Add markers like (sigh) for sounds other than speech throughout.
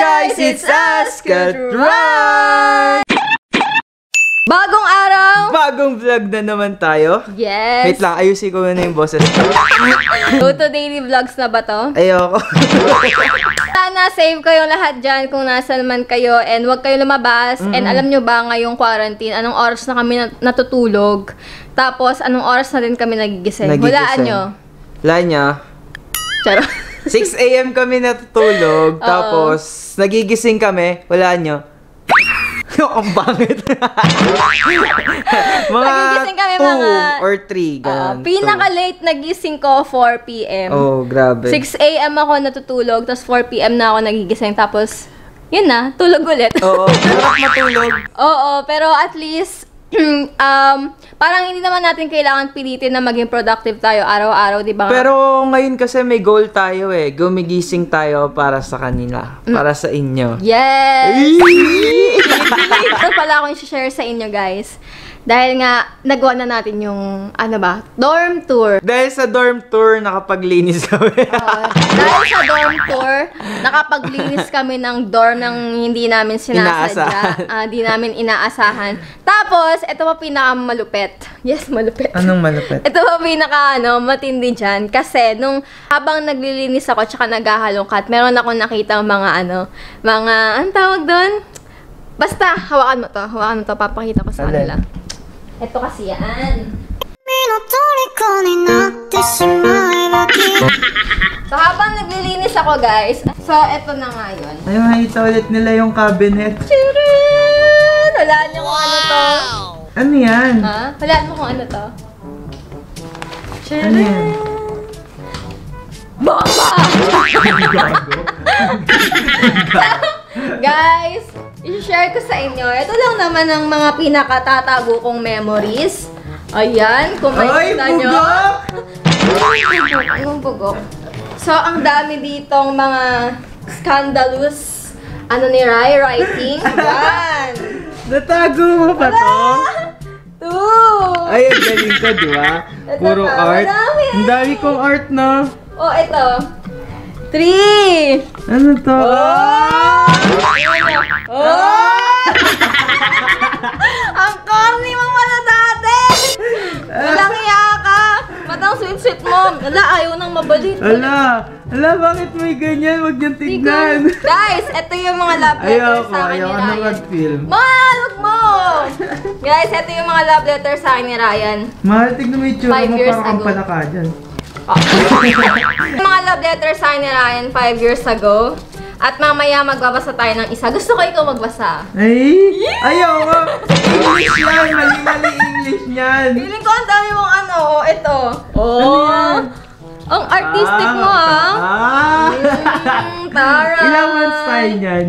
guys, it's us, Katran! Bagong araw! Bagong vlog na naman tayo. Yes! Wait lang, ayusin ko muna yung boses ko. Go to daily vlogs na ba to? Ayoko. (laughs) Sana save kayong lahat dyan kung nasan man kayo and huwag kayo lumabas. And alam nyo ba ngayong quarantine, anong oras na kami nat- natutulog? Tapos, anong oras na din kami nagigising? Nagigising. Hulaan nyo. Wala niya. Charo. 6 a.m. kami natutulog, tapos nagigising kami, wala nyo. (laughs) Ang bangit. (laughs) mga Nagigising kami 2 mga- or 3, Uh, ganun. pinaka-late nagising ko, 4 p.m. Oh, grabe. 6 a.m. ako natutulog, tapos 4 p.m. na ako nagigising, tapos, yun na, tulog ulit. Oo, (laughs) sarap matulog. Oo, pero at least, (clears throat) um, parang hindi naman natin kailangan pilitin na maging productive tayo araw-araw, di ba? Pero ngayon kasi may goal tayo eh. Gumigising tayo para sa kanila. Para sa inyo. Yes! Ito pala akong share sa inyo, guys. Dahil nga, nagawa na natin yung, ano ba, dorm tour. Dahil sa dorm tour, nakapaglinis kami. (laughs) Uh, dahil sa dorm tour, nakapaglinis kami ng dorm ng hindi namin sinasadya. Hindi namin inaasahan. Tapos, ito pa pinakamalupit. Yes, malupit. Anong malupit? Ito pa pinaka ano, matindi dyan. Kasi nung habang naglilinis ako tsaka naghahalongkat, meron ako nakita mga ano, mga, anong tawag doon? Basta, hawakan mo to. Hawakan mo to. Papakita ko sa Alin? kanila. Ito kasi yan. So, habang naglilinis ako, guys. So, ito na nga yun. Ay, makita ulit nila yung cabinet. Tcharan! Walaan niyo kung ano to. Ano yan? Ha? Walaan mo kung ano to. Ano yan? Bomba! Guys, i-share ko sa inyo. Ito lang naman ang mga pinakatatago kong memories. Ayan, kung Ay, makikita nyo. bugok! Bugok, Anong bugok? So, ang dami ditong mga scandalous ano ni Rai writing. (laughs) Yan. Natago mo pa to? Two. Ay, ang galing ko, di ba? Puro pa, art. madami. Ang dami kong art, no? Oh, ito. Three. Ano to? Oh! Oh! Ang corny mo sweet-sweet mo! Wala, ayaw nang mabalik. Ala, ala, bakit may ganyan? Huwag niyong tignan. Guys, ito yung mga love letters Ayoko, sa akin ni ayoko na Ryan. mag-film. Mahal, wag mo! Guys, ito yung mga love letters sa akin ni Ryan. Mahal, tignan mo yung tsura mo, parang kang palaka dyan. (laughs) Yung mga love letters sa akin ni Ryan 5 years ago. At mamaya magbabasa tayo ng isa. Gusto ko ikaw magbasa. Ay, ayoko. English yan, mali-mali English niyan. Feeling ko ang dami mong ano, oh, ito. Oh. Ano? Ang artistic mo, ah. Ah! Mm, Tara. (laughs) Ilang months tayo niyan?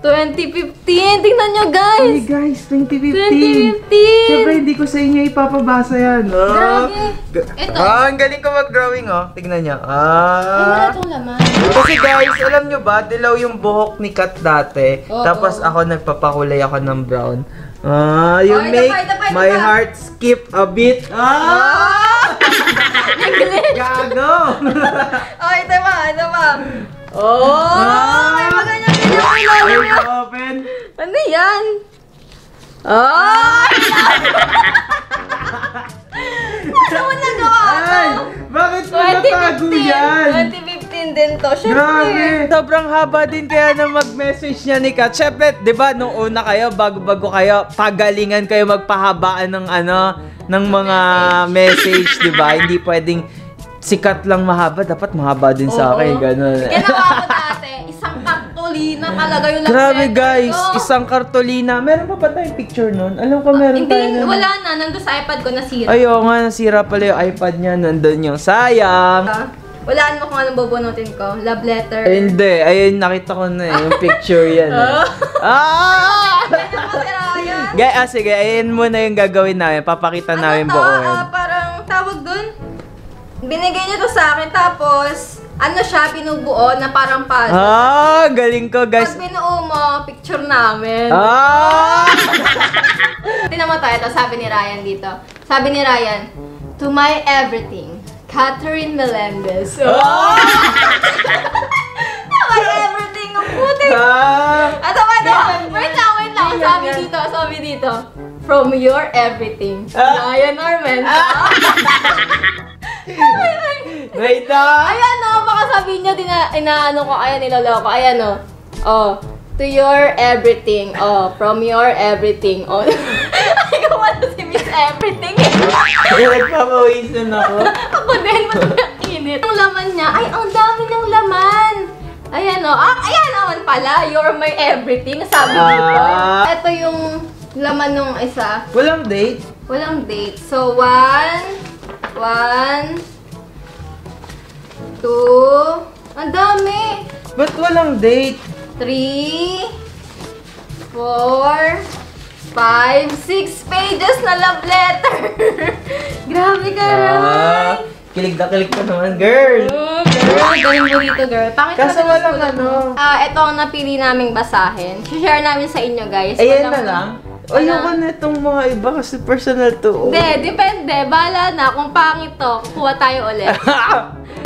2015. Tingnan nyo, guys. guys, 2015. 2015. Siyempre, hindi ko sa inyo ipapabasa yan. Ah. Grabe. Ito. Ah, ang galing ko mag-drawing, oh. Tignan niyo. Ay, wala Ah. itong laman. Kasi guys, alam nyo ba, dilaw yung buhok ni Kat dati. Oo. Tapos ako nagpapakulay ako ng brown. Ah, you Oh, ito make pa, ito pa, ito my pa. heart skip a bit. Ah! (laughs) Gago! Oh, ito pa, ito pa. Oh, Ah. may mga ganyan din Ay, ilalim. open. Ano yan? Oh! Ano (laughs) mo nagawa ko? bakit mo natago yan? 2015 din to. Siyempre. Grabe! Sobrang haba din kaya na mag-message niya ni Kat. Siyempre, di ba, nung una kayo, bago-bago kayo, pagalingan kayo magpahabaan ng ano, ng mga message, di ba? Hindi pwedeng sikat lang mahaba, dapat mahaba din sa Oo. akin, ganun. Ginawa ko dati, isang kartolina talaga yung Grabe guys, ko. isang kartolina. Meron pa ba tayong picture nun? Alam ko meron Hindi, tayo nun. wala na. Nandun sa iPad ko nasira. Ayaw nga, nasira pala yung iPad niya. Nandun yung sayang. Ah, Walaan mo kung anong bubunutin ko. Love letter. Ay, hindi. Ayun, nakita ko na eh, yung picture yan. eh. (laughs) ah! (laughs) Ganyan mo si Ryan. Gay, ah, sige, ayun muna yung gagawin namin. Papakita namin ano to? buo. Ah, parang tawag dun. Binigay niyo to sa akin tapos ano siya, binubuo na parang puzzle. Ah, galing ko, guys. Pag binuo mo, picture namin. Ah! (laughs) Tingnan mo tayo, ito sabi ni Ryan dito. Sabi ni Ryan, To my everything, Catherine Melendez. So, ah! (laughs) oh! Naman everything ng puti. Ah! At naman, wait lang, wait lang. Sabi dito, sabi dito. From your everything. Ah! Ryan Norman. Ah! (laughs) Wait na! Ayan o, baka sabihin nyo, dina, inaano ko, ayan, niloloko. Ayan o. Oh, to your everything. Oh, from your everything. Oh. (laughs) Everything. eh. Nagpapawisan ako. (laughs) Ako din, mag-init. Ang laman niya, ay, ang dami ng laman. Ayan o. Ah, ayan naman pala. You're my everything. Sabi dito. Ah. Ito yung laman nung isa. Walang date? Walang date. So, one, one, two, ang dami. Ba't walang date? Three, four, five, six pages na love letter. (laughs) Grabe ka, Ah, Ray. kilig na kilig ka naman, girl. Oh, girl, galing mo dito, girl. Pakita Kaso walang sa ano. Ah, ito ang napili naming basahin. share namin sa inyo, guys. Ayan na lang. Walang- Ayoko na itong mga iba kasi personal to. Hindi, depende. Bahala na. Kung pangit to, kuha tayo ulit. (laughs)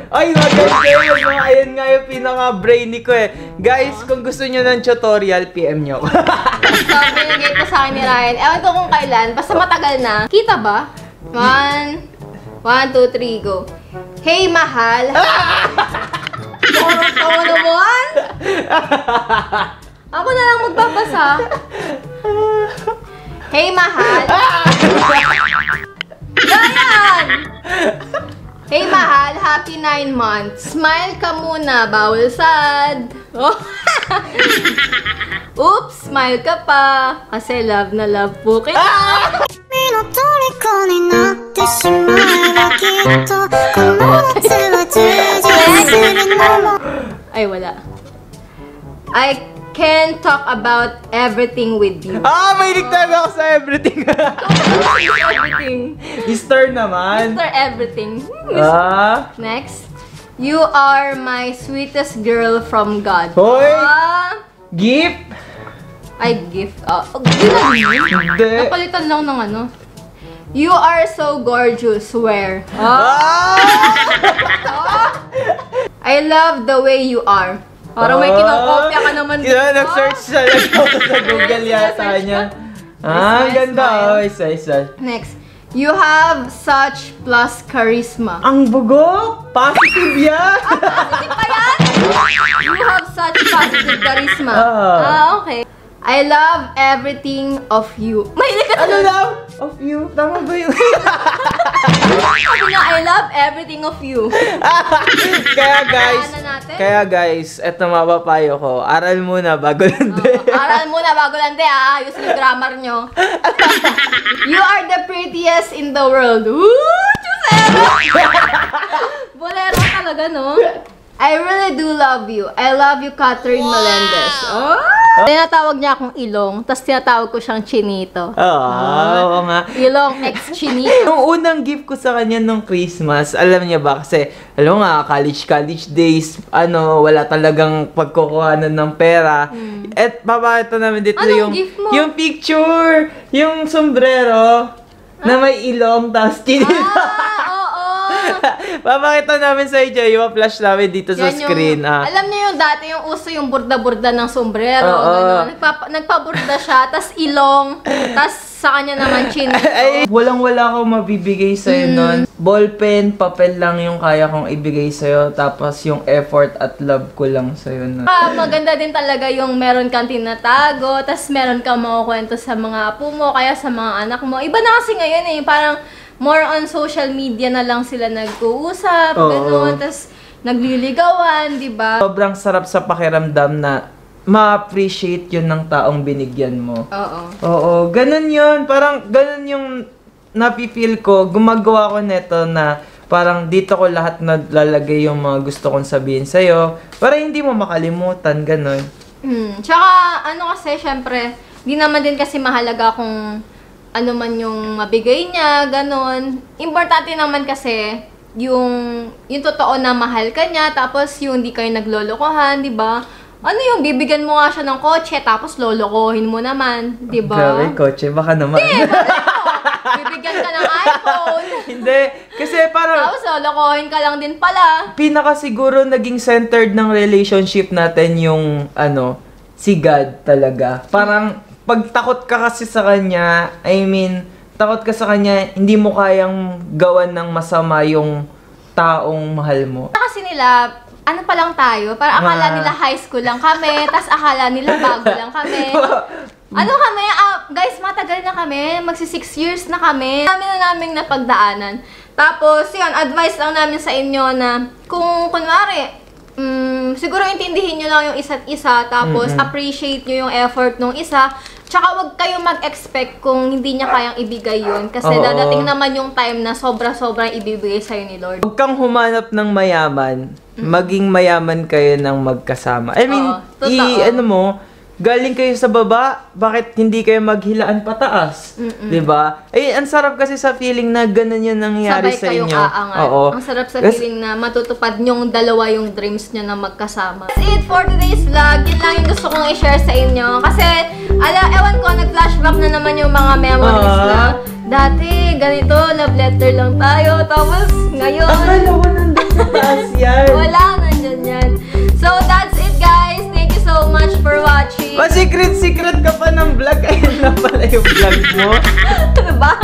Ay, maganda yun. Mga, ayan nga yung pinaka-brainy ko eh. Guys, kung gusto nyo ng tutorial, PM nyo. (laughs) So, binigay ko sa akin ni Ryan. Ewan ko kung kailan. Basta matagal na. Kita ba? One, one, two, three, go. Hey, mahal. (laughs) Tawa naman. Ako na lang magbabasa. Hey, mahal. Ganyan! Hey, mahal. Happy nine months. Smile ka muna. Bawal sad. Oh. (laughs) Oops! Smile ka pa! Kasi love na love po kita! Ah! (laughs) Ay, wala. I can talk about everything with you. Ah, may nagtag ako sa everything. (laughs) everything. Mister naman. Mister everything. Hmm, ah. Next. You are my sweetest girl from God. Hoy! Ah, Gift? I gift. Oh, ginagawa. Hindi. Napalitan lang ng ano. You are so gorgeous. Where? Ah! Ah! (laughs) I love the way you are. Parang may Ah. kinokopya ka naman Kaya nag-search siya (laughs) ako sa Google yata niya. Ah, ganda. Oh, isa, isa. Next. You have such plus charisma. Ang bugok! Positive yan! (laughs) Positive pa yan? You have such positive charisma. Ah. Ah, okay. I love everything of you. Mahilig ka ano lang? Of you? Tama ba yun? Sabi I love everything of you. (laughs) kaya guys, Kaya na natin. kaya guys, eto mapapayo ko. Aral muna bago lande. Oo, (laughs) aral muna bago lang, te, ah. Ayusin yung grammar nyo. (laughs) you are the prettiest in the world. Woo! Chusero! Bolero talaga, no? I really do love you. I love you, Catherine Melendez. Oh! Tinatawag niya akong ilong, tapos tinatawag ko siyang chinito. Oo, oo nga. Ilong ex chinito. (laughs) Yung unang gift ko sa kanya nung Christmas, alam niya ba? Kasi, alam nga, college, college days, ano, wala talagang pagkukuhanan ng pera. At papakita namin dito Hmm. Anong yung, gift mo? yung picture, yung sombrero, na may ilong, tapos chinito. Ah. (laughs) papakita namin sa inyo, yung flash namin dito sa Yan yung- screen. ah. Alam niyo yung dati yung uso yung burda-burda ng sombrero. Oo. gano'n. Nagpa, nagpaburda siya, (laughs) tas ilong, tas sa kanya naman chin. (laughs) Ay, walang-wala akong mabibigay sa'yo Hmm. nun. Ballpen, papel lang yung kaya kong ibigay sa'yo. Tapos yung effort at love ko lang sa'yo nun. Ah, maganda din talaga yung meron kang tinatago, tas meron kang makukwento sa mga apo mo, kaya sa mga anak mo. Iba na kasi ngayon eh, parang more on social media na lang sila nag-uusap, Oo. gano'n, tas nagliligawan, di ba? Sobrang sarap sa pakiramdam na ma-appreciate yun ng taong binigyan mo. Oo. Oo, ganun yun. Parang ganun yung napi-feel ko. Gumagawa ko neto na parang dito ko lahat nalalagay yung mga gusto kong sabihin sa'yo. Para hindi mo makalimutan, ganun. Hmm. Tsaka, ano kasi, syempre, di naman din kasi mahalaga kung ano man yung mabigay niya, ganon. Importante naman kasi, yung, yung totoo na mahal ka niya, tapos yung hindi kayo naglolokohan, di ba? Ano yung bibigyan mo nga siya ng kotse, tapos lolokohin mo naman, di ba? Grabe, kotse, baka naman. Bibigyan ka ng iPhone, (laughs) hindi, kasi parang tapos lolokohin ka lang din pala. pinaka siguro naging centered ng relationship natin yung ano, si God talaga. Parang pag takot ka kasi sa kanya, I mean, takot ka sa kanya, hindi mo kayang gawan ng masama yung taong mahal mo. Kasi nila, ano pa lang tayo, para akala nila high school lang kami, tas akala nila bago lang kami. (laughs) Ano kami, ah, guys, matagal na kami, magsi 6 years na kami. Dami na naming napagdaanan. Tapos, yun, advice lang namin sa inyo na kung kunwari, mm, siguro intindihin nyo lang yung isa't isa, tapos Mm-mm. appreciate nyo yung effort nung isa. Tsaka wag kayo mag-expect kung hindi niya kayang ibigay yun. Kasi Oo. dadating naman yung time na sobra-sobrang ibibigay sa'yo ni Lord. Huwag kang humanap ng mayaman, maging mayaman kayo ng magkasama. I mean, Oo, i, ano mo, galing kayo sa baba, bakit hindi kayo maghilaan pataas? Mm-mm. 'Di ba? Eh, ang sarap kasi sa feeling na ganun yung nangyari Sabay sa kayong inyo. aangat. Oo. Ang sarap sa Kasi- feeling na matutupad nyong dalawa yung dreams nyo na magkasama. That's it for today's vlog. Yun lang yung gusto kong i-share sa inyo. Kasi, ala, ewan ko, nag-flashback na naman yung mga memories Ah. na dati, ganito, love letter lang tayo. Tapos, ngayon, Akala ko nandun sa taas yan. (laughs) wala, nandyan Pa-secret-secret ka pa ng vlog. (laughs) Ayun na pala yung vlog mo. (laughs) ba?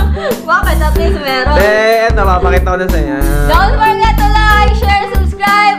Bakit? At least meron. Eh, eto, papakita ko na sa'yo. Don't forget to like, share, subscribe,